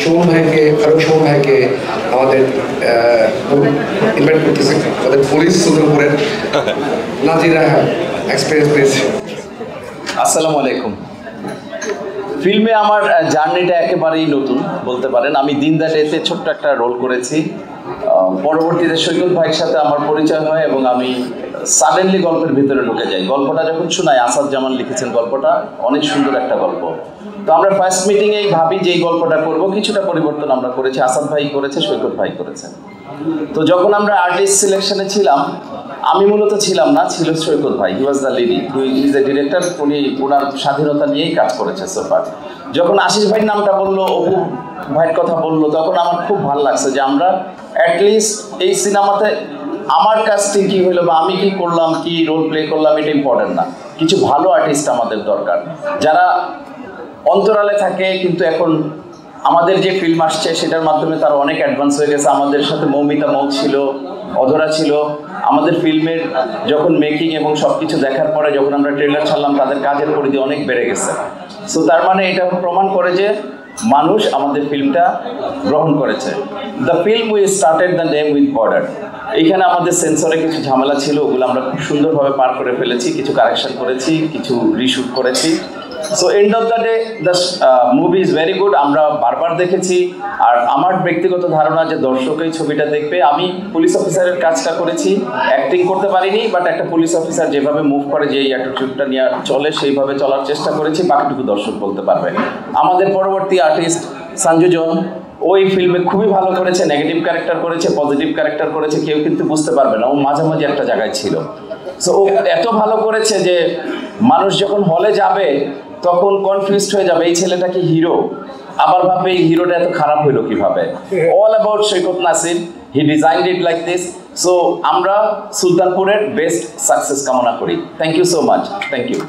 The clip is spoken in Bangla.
সুমন ভাইকে, ফারুক আমাদের আমাদের পুলিশ সুন্দরপুরের নাজিরা এক্সপিরিয়েন্স আসসালামু আলাইকুম। ফিল্মে আমার জার্নিটা একেবারেই নতুন বলতে পারেন। আমি দিন এতে ছোট্ট একটা রোল করেছি। পরবর্তীতে সৈকত ভাইয়ের সাথে আমার পরিচয় হয় এবং আমি সাডেনলি গল্পের ভিতরে ঢুকে যাই গল্পটা যখন শোনাই আসাদ জামান লিখেছেন গল্পটা, অনেক সুন্দর একটা গল্প। তো আমরা ফার্স্ট মিটিংয়েই ভাবি যে এই গল্পটা করব, কিছুটা পরিবর্তন আমরা করেছি, আসাদ ভাই করেছে, সৈকত ভাই করেছে। তো যখন আমরা আর্টিস্ট সিলেকশনে ছিলাম, আমি মূলত ছিলাম না, ছিল সৈকত ভাই he was the lead who is a director উনি ওনার স্বাধীনতা নিয়েই কাজ করেছে সোফার যখন আশিস ভাইয়ের নামটা বলল, অপু ভাইয়ের কথা বলল, তখন আমার খুব ভালো লাগছে যে আমরা অ্যাটলিস্ট এই সিনেমাতে আমার কাজটি কি হলো বা আমি কি করলাম, কি রোল প্লে করলাম, এটা ইম্পর্টেন্ট না। কিছু ভালো আর্টিস্ট আমাদের দরকার। যারা অন্তরালে থাকে, কিন্তু এখন আমাদের যে ফিল্ম আসছে, সেটার মাধ্যমে তারা অনেক অ্যাডভান্স হয়ে গেছে। আমাদের সাথে মৌমিতা মৌ ছিল, অধরা ছিল। আমাদের ফিল্মের যখন মেকিং এবং সব কিছু দেখার পরে যখন আমরা ট্রেলার ছাড়লাম, তাদের কাজের পরিধি অনেক বেড়ে গেছে। সো তার মানে এটা প্রমাণ করে যে মানুষ আমাদের ফিল্মটা গ্রহণ করেছে। The film we started the name with border এখানে আমাদের সেন্সরে কিছু ঝামেলা ছিল, ওগুলো আমরা খুব সুন্দরভাবে পার করে ফেলেছি, কিছু কারেকশন করেছি, কিছু রিশুট করেছি। So end of the day the movie is very good আমরা বারবার দেখেছি। আর আমার ব্যক্তিগত ধারণা যে দর্শক এই ছবিটা দেখবে, আমি পুলিশ অফিসারের কাজটা করেছি। অ্যাক্টিং করতে পারিনি বাট একটা পুলিশ অফিসার যেভাবে মুভ করে যে অ্যাটিটিউডটা নিয়ে চলে, সেইভাবে চলার চেষ্টা করেছি। বাকিটুকু দর্শক বলতে পারবে। আমাদের পরবর্তী আর্টিস্ট সঞ্জুজন ওই ফিল্মে খুবই ভালো করেছে নেগেটিভ ক্যারেক্টার করেছে পজিটিভ ক্যারেক্টার করেছে, কেউ কিন্তু বুঝতে পারবে না। ও মাঝামাঝি একটা জায়গায় ছিল। সো ও এত ভালো করেছে যে, মানুষ যখন হলে যাবে তখন কনফিউজড হয়ে যাবে, এই ছেলেটা কি হিরো আবার ভাববে, এই হিরোটা এত খারাপ হইল কীভাবে? All about Saikat Nasir he designed it like this so আমরা সুলতানপুরের বেস্ট সাকসেস কামনা করি। Thank you so much thank you